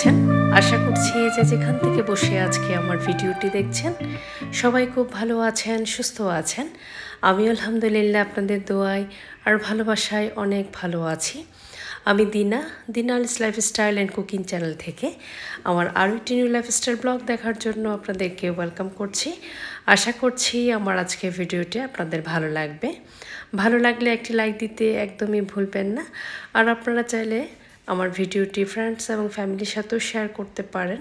আছেন আশা করছি যে যেখান থেকে বসে আজকে আমার ভিডিওটি দেখছেন, সবাই খুব ভালো আছেন, সুস্থ আছেন। আমি আলহামদুলিল্লাহ আপনাদের দোয়ায় আর ভালোবাসায় অনেক ভালো আছি। আমি দিনা দিনালস লাইফস্টাইল অ্যান্ড কুকিং চ্যানেল থেকে আমার আরও একটি নিউ লাইফস্টাইল ব্লগ দেখার জন্য আপনাদেরকে ওয়েলকাম করছি। আশা করছি আমার আজকে ভিডিওটি আপনাদের ভালো লাগবে। ভালো লাগলে একটি লাইক দিতে একদমই ভুলবেন না। আর আপনারা চাইলে আমার ভিডিওটি ফ্রেন্ডস এবং ফ্যামিলির সাথেও শেয়ার করতে পারেন।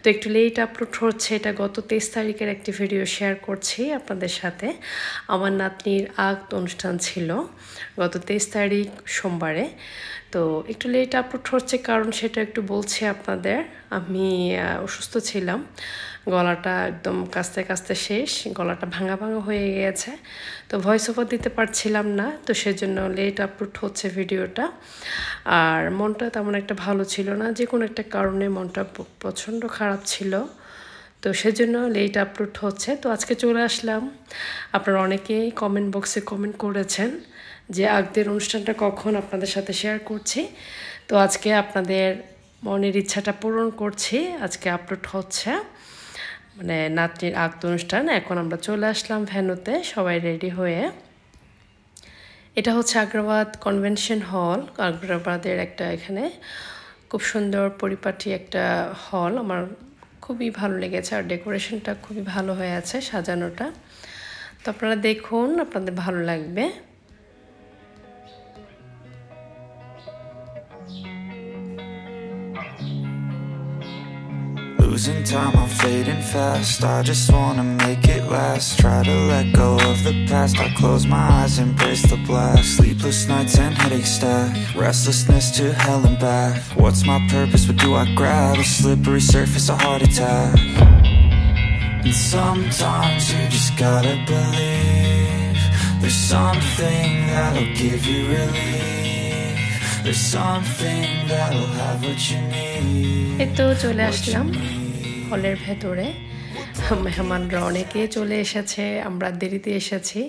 তো একটু লেট আপলোড হচ্ছে। এটা গত তেইশ তারিখের একটি ভিডিও শেয়ার করছি আপনাদের সাথে। আমার নাতনির আগ অনুষ্ঠান ছিল গত তেইশ তারিখ সোমবারে। তো একটু লেট আপলোড হচ্ছে কারণ সেটা একটু বলছি আপনাদের। আমি অসুস্থ ছিলাম। গলাটা একদম কাস্তে কাস্তে শেষ, গলাটা ভাঙা ভাঙা হয়ে গিয়েছে তো ভয়েস ওভার দিতে পারছিলাম না, তো সেজন্য লেট আপলোড হচ্ছে ভিডিওটা আর মনটা তেমন একটা ভালো ছিল না যে কোনো একটা কারণে মনটা প্রচণ্ড খারাপ ছিল। তো সেজন্য লেট আপলোড হচ্ছে। তো আজকে চলে আসলাম। আপনারা অনেকেই কমেন্ট বক্সে কমেন্ট করেছেন যে আগদের অনুষ্ঠানটা কখন আপনাদের সাথে শেয়ার করছি। তো আজকে আপনাদের মনের ইচ্ছাটা পূরণ করছি। আজকে আপলোড হচ্ছে। মানে নাতনির আগ অনুষ্ঠান। এখন আমরা চলে আসলাম ভ্যানুতে সবাই রেডি হয়ে। এটা হচ্ছে আগ্রাবাদ কনভেনশন হল আগ্রাবাদের একটা এখানে খুব সুন্দর পরিপাটি একটা হল আমার খুবই ভালো লেগেছে আর ডেকোরেশনটা খুবই ভালো হয়ে আছে সাজানোটা। তো আপনারা দেখুন আপনাদের ভালো লাগবে। Losing time, I'm fading fast. I just wanna make it last Try to let go of the past I close my eyes, embrace the blast Sleepless nights and headaches stack Restlessness to hell and back What's my purpose, what do I grab? A slippery surface, a heart attack And sometimes you just gotta believe There's something that'll give you relief There's something that'll have what you need এই তো চলে আসলাম হলের ভেতরে মেহমানরা অনেকে চলে এসেছে, আমরা দেরিতে এসেছি।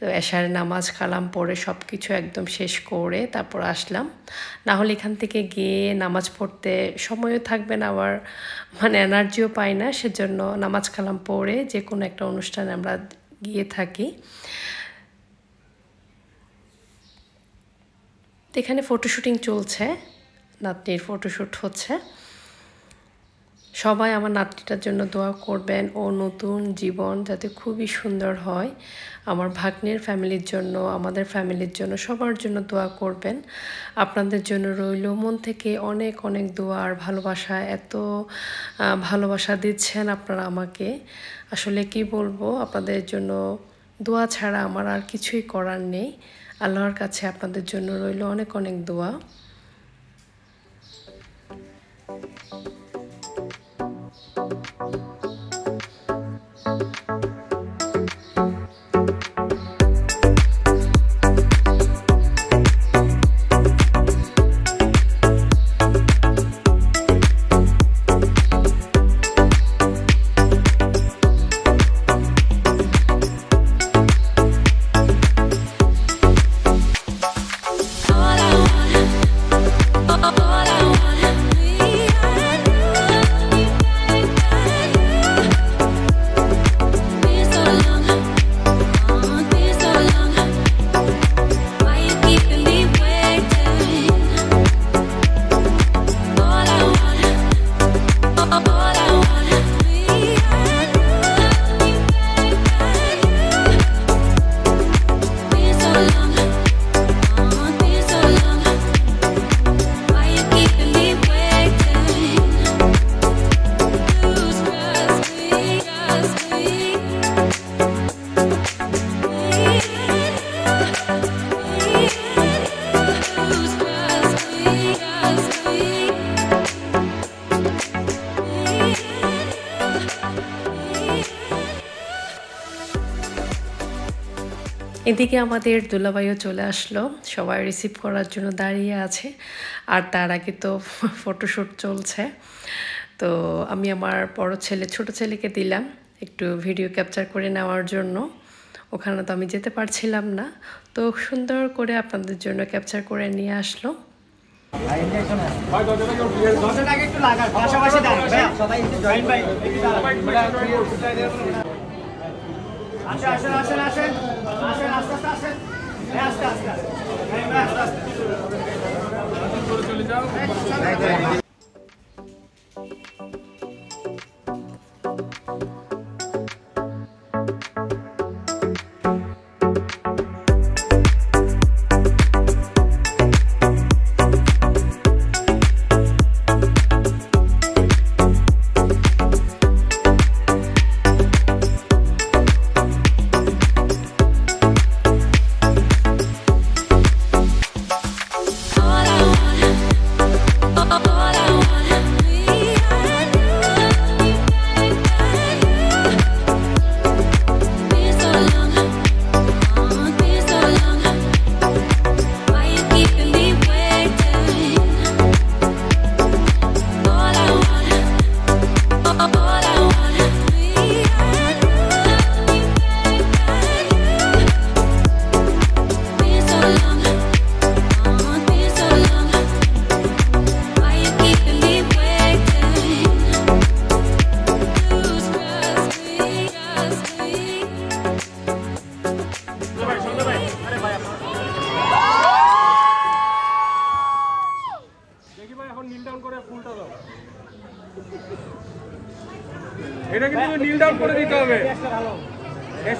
তো এশার নামাজ, কালাম পড়ে সব কিছু একদম শেষ করে তারপর আসলাম। না হলে এখান থেকে গিয়ে নামাজ পড়তে সময়ও থাকবে না, আবার মানে এনার্জিও পাই না, সেজন্য নামাজ, কালাম পড়ে যে কোনো একটা অনুষ্ঠানে আমরা গিয়ে থাকি। এখানে ফটোশুটিং চলছে, নাতনির ফটোশ্যুট হচ্ছে। সবাই আমার নাতনিটার জন্য দোয়া করবেন ও নতুন জীবন যাতে খুবই সুন্দর হয়। আমার ভাগ্নের ফ্যামিলির জন্য, আমাদের ফ্যামিলির জন্য সবার জন্য দোয়া করবেন। আপনাদের জন্য রইল মন থেকে অনেক অনেক দোয়া আর ভালোবাসা। এত ভালোবাসা দিচ্ছেন আপনারা আমাকে। আসলে কি বলব, আপনাদের জন্য দোয়া ছাড়া আমার আর কিছুই করার নেই। আল্লাহর কাছে আপনাদের জন্য রইল অনেক অনেক দোয়া। এদিকে আমাদের দুলাভাইও চলে আসলো। সবাই রিসিভ করার জন্য দাঁড়িয়ে আছে। আর তার আগে তো ফটোশ্যুট চলছে। তো আমি আমার বড় ছেলে ছোট ছেলেকে দিলাম একটু ভিডিও ক্যাপচার করে নেওয়ার জন্য। ওখানে তো আমি যেতে পারছিলাম না। তো সুন্দর করে আপনাদের জন্য ক্যাপচার করে নিয়ে আসলো। একটু লাগান পাশাপাশি দাঁড়ান ভাইয়া সবাই একটু জয়েন ভাই আসেন আসেন আসেন আসেন। আসেন আস্তে আস্তে আসেন। আস্তে আস্তে আস্তে। আস্তে All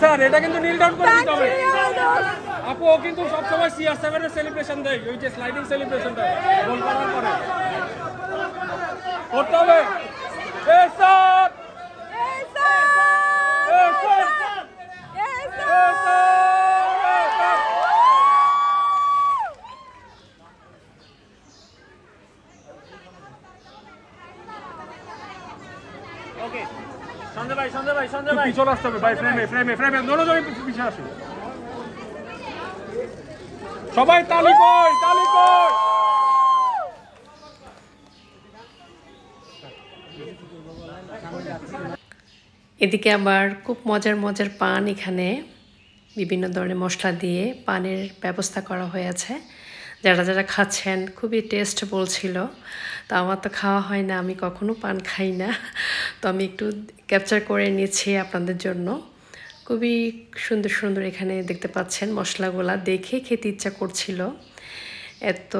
স্যার এটা কিন্তু নীল ডাউন করে দিতে হবে। আপু ও কিন্তু সবসময় সিআর সেভেনের সেলিব্রেশন দেয় ওই যে স্লাইডিং সেলিব্রেশনটা গোল করার পরে। করতে হবে। স্যার! ভাই পিছনে আসতে হবে ভাই ফ্রেমে ফ্রেমে ফ্রেমে পিছিয়ে আসুন সবাই তালি কই তালি কই এদিকে আবার খুব মজার মজার পান এখানে। বিভিন্ন ধরনের মশলা দিয়ে পানের ব্যবস্থা করা হয়েছে যারা যারা খাচ্ছেন, খুবই টেস্ট বলছিল তো আমার তো খাওয়া হয় না, আমি কখনো পান খাই না। তো আমি একটু ক্যাপচার করে নিয়েছি আপনাদের জন্য। খুবই সুন্দর সুন্দর এখানে দেখতে পাচ্ছেন মশলাগুলা। দেখে খেতে ইচ্ছা করছিল। এত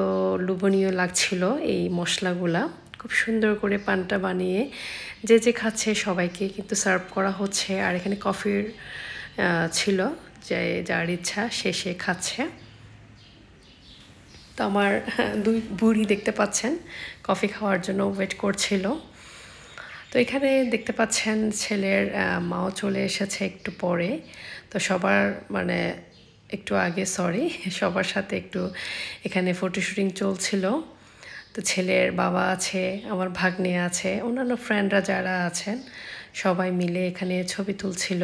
লোভনীয় লাগছিল এই মশলাগুলা। খুব সুন্দর করে পানটা বানিয়ে যে যে খাচ্ছে সবাইকে কিন্তু সার্ভ করা হচ্ছে। আর এখানে কফির ছিল যে, যার ইচ্ছা সে সে খাচ্ছে। তো আমার দুই বুড়ি দেখতে পাচ্ছেন। কফি খাওয়ার জন্য ওয়েট করছিল। তো এখানে দেখতে পাচ্ছেন ছেলের মাও চলে এসেছে একটু পরে। তো সবার মানে একটু আগে সরি সবার সাথে একটু এখানে ফটোশুটিং চলছিল। তো ছেলের বাবা আছে, আমার ভাগ্নে আছে, অন্যান্য ফ্রেন্ডরা যারা আছেন, সবাই মিলে এখানে ছবি তুলছিল।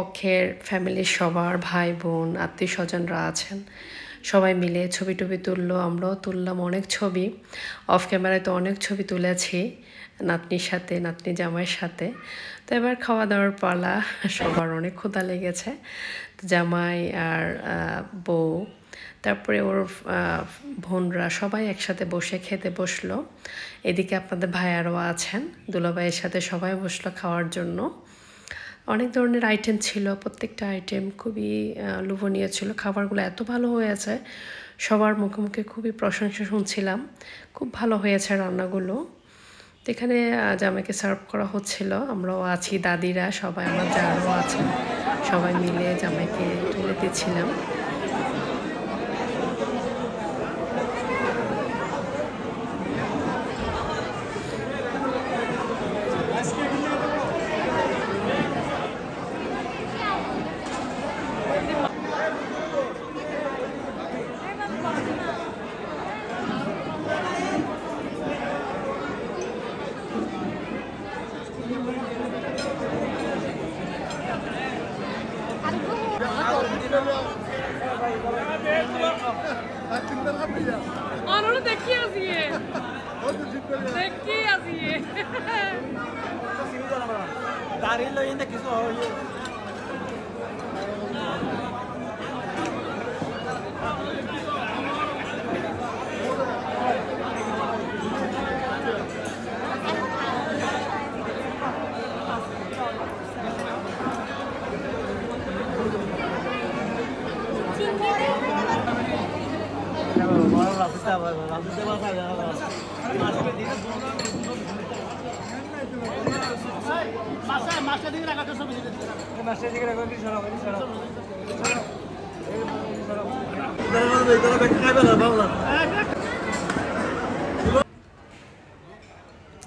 পক্ষের ফ্যামিলির সবার ভাই, বোন, আত্মীয় স্বজনরা আছেন। সবাই মিলে ছবি টবি তুললো, আমরাও তুললাম অনেক ছবি। অফ ক্যামেরায় তো অনেক ছবি তুলেছি, নাতনির সাথে, নাতনি জামাইয়ের সাথে। তো এবার খাওয়া দাওয়ার পালা, সবার অনেক ক্ষুধা লেগেছে। জামাই আর বউ, তারপরে ওর বোনরা সবাই একসাথে বসে খেতে বসল। এদিকে আপনাদের ভাইয়ারও আছেন, দুলাভাইয়ের সাথে সবাই বসল খাওয়ার জন্য। অনেক ধরনের আইটেম ছিল, প্রত্যেকটা আইটেম খুবই লোভনীয় ছিল। খাবারগুলো এত ভালো হয়েছে সবার মুখে মুখে খুবই প্রশংসা শুনছিলাম। খুব ভালো হয়েছে রান্নাগুলো। এখানে আজ আমাকে সার্ভ করা হচ্ছিল। আমরাও আছি, দাদিরা সবাই, আমার যারাও আছে। সবাই মিলে জামাইকে তুলে দিচ্ছিলাম qui asie De qui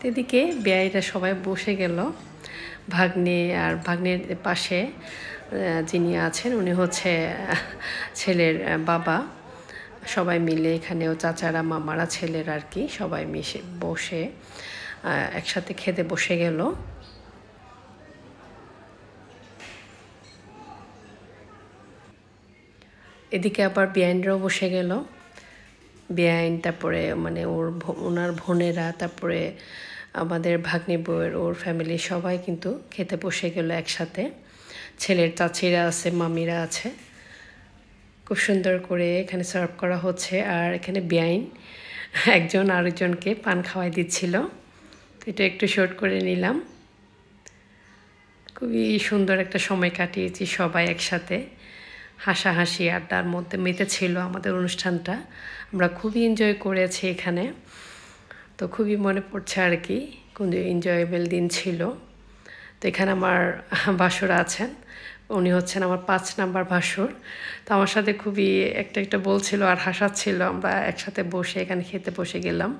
এদিকে বেয়াইরা সবাই বসে গেল। ভাগ্নে আর ভাগ্নের পাশে যিনি আছেন, উনি হচ্ছে ছেলের বাবা। সবাই মিলে এখানেও চাচারা, মামারা, ছেলের আর কি সবাই মিশে, বসে একসাথে খেতে বসে গেল। এদিকে আবার বিয়াইনরাও বসে গেল। বেআইন তারপরে মানে ওর ওনার বোনেরা, তারপরে আমাদের ভাগ্নি বউয়ের, ওর ফ্যামিলি সবাই কিন্তু খেতে বসে গেল একসাথে। ছেলের চাচিরা আছে, মামিরা আছে। খুব সুন্দর করে এখানে সার্ভ করা হচ্ছে আর এখানে বেআইন একজন আরেকজনকে পান খাওয়াই দিচ্ছিল। তো এটা একটু শর্ট করে নিলাম। খুবই সুন্দর একটা সময় কাটিয়েছি সবাই একসাথে। হাসাহাসি আড্ডার মধ্যে মেতে ছিল আমাদের অনুষ্ঠানটা। আমরা খুবই এনজয় করেছি এখানে। তো খুবই মনে পড়ছে আর কি কোন এনজয়েবল দিন ছিল। তো এখানে আমার বাসুর আছেন। উনি হচ্ছেন আমার পাঁচ নাম্বার ভাসুর। তো আমার সাথে খুবই একটা একটা বলছিল আর হাসাচ্ছিল। আমরা একসাথে বসে এখানে খেতে বসে গেলাম।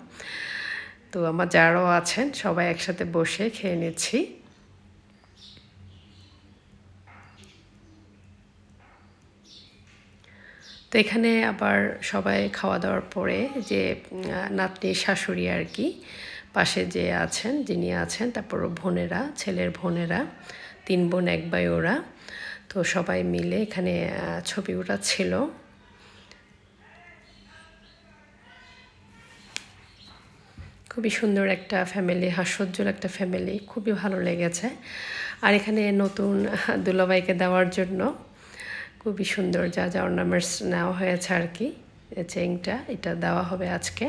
তো আমার যারাও আছেন, সবাই একসাথে বসে খেয়ে নিচ্ছি। তো এখানে আবার সবাই খাওয়া দাওয়ার পরে যে নাতনি, শাশুড়ি আর কি, পাশে যে আছেন, যিনি আছেন, তারপর বোনেরা, ছেলের বোনেরা তিন বোন, এক ভাই, ওরা। তো সবাই মিলে এখানে ছবি ছিল খুবই সুন্দর একটা ফ্যামিলি, হাস্যজ্জ্বল একটা ফ্যামিলি, খুবই ভালো লেগেছে। আর এখানে নতুন দুলাভাইকে দেওয়ার জন্য খুবই সুন্দর যা যা অর্নামেন্টস নেওয়া হয়েছে আর কি চেইনটা, এটা দেওয়া হবে আজকে।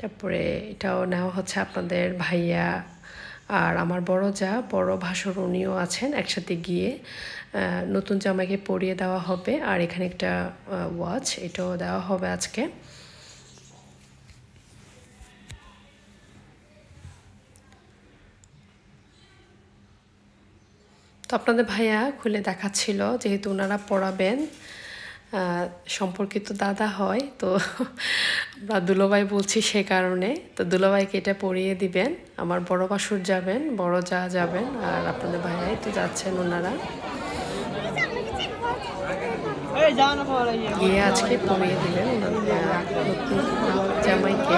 তারপরে এটাও নেওয়া হচ্ছে আপনাদের ভাইয়া আর আমার বড় যা, বড় ভাসুর উনিও আছেন একসাথে গিয়ে নতুন জামাইকে পরিয়ে দেওয়া হবে। আর এখানে একটা ওয়াচ এটাও দেওয়া হবে আজকে। তো আপনাদের ভাইয়া খুলে দেখাচ্ছিল যেহেতু ওনারা পড়াবেন। সম্পর্কিত দাদা হয় তো আমরা দুলোভাই বলছি সে কারণে। তো দুলোভাইকে এটা পড়িয়ে দিবেন আমার বড় বাসুর যাবেন বড় যা যাবেন আর আপনাদের ভাইয়াই তো যাচ্ছেন ওনারা। গিয়ে আজকে পড়িয়ে দিলেন জামাইকে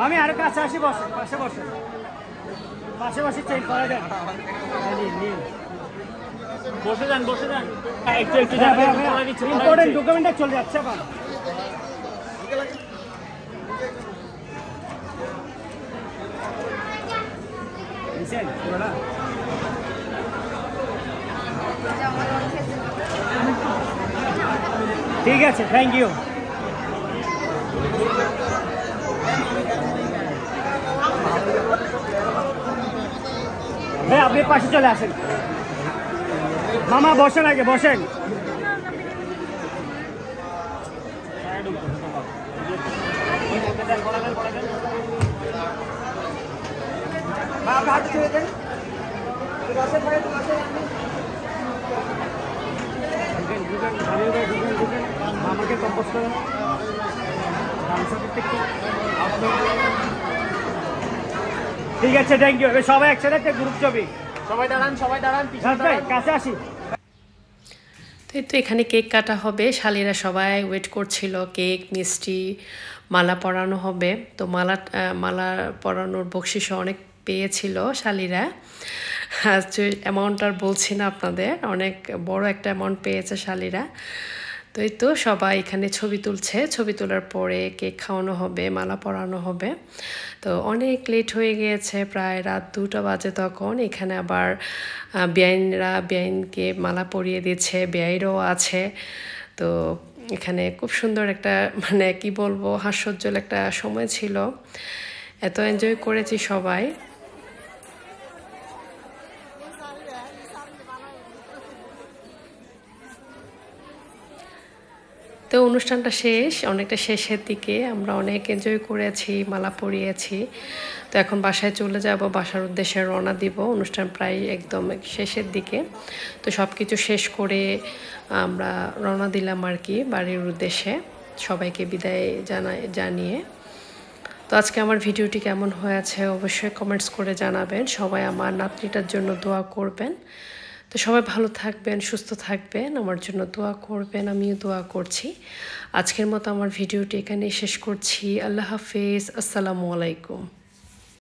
মামি আরও কাছে আসি বসে পাশে বসে পাশে বসে চেক করে নীল। বসে যান বসে যান হ্যাঁ, একটু একটু হ্যাঁ, যাবেন, হ্যাঁ, হ্যাঁ। পরে দিচ্ছি, পরে Important দিচ্ছি। document টা চলে যাচ্ছে আবার ঠিক আছে থ্যাংক ইউ ভাই আপনি পাশে চলে আসেন। মামা বসেন আগে বসেন। মামাকে কম্পোজ করেন। ঠিক আছে থ্যাংক ইউ সবাই একসাথে একটা গ্রুপ ছবি। সবাই দাঁড়ান সবাই দাঁড়ান দাঁড়ান। কাছে আসি। তো তো এখানে কেক কাটা হবে। শালিরা সবাই ওয়েট করছিল কেক মিষ্টি মালা পরানো হবে। তো মালা মালা পরানোর বকশিসও অনেক পেয়েছিল শালিরা। অ্যামাউন্ট আর বলছি না আপনাদের অনেক বড় একটা অ্যামাউন্ট পেয়েছে শালিরা। তো এই তো সবাই এখানে ছবি তুলছে। ছবি তোলার পরে কেক খাওয়ানো হবে, মালা পরানো হবে। তো অনেক লেট হয়ে গিয়েছে, প্রায় রাত দুটো বাজে তখন। এখানে আবার বেআইনরা বেআইনকে মালা পরিয়ে দিচ্ছে বেআইরও আছে। তো এখানে খুব সুন্দর একটা মানে কি বলব, হাস্যজ্জ্বল একটা সময় ছিল। এত এনজয় করেছি সবাই। তো অনুষ্ঠানটা শেষ, অনেকটা শেষের দিকে আমরা অনেক এনজয় করেছি, মালা পরিয়েছি। তো এখন বাসায় চলে যাব, বাসার উদ্দেশ্যে রওনা দিব, অনুষ্ঠান প্রায় একদম শেষের দিকে। তো সব কিছু শেষ করে আমরা রওনা দিলাম আর কি বাড়ির উদ্দেশ্যে, সবাইকে বিদায় জানাই জানিয়ে। তো আজকে আমার ভিডিওটি কেমন হয়েছে অবশ্যই কমেন্টস করে জানাবেন। সবাই আমার নাতনিটার জন্য দোয়া করবেন। তো সবাই ভালো থাকবেন, সুস্থ থাকবেন, আমার জন্য দোয়া করবেন, আমিও দোয়া করছি। আজকের মতো আমার ভিডিওটি এখানে শেষ করছি। আল্লাহ হাফেজ, আসসালামু আলাইকুম।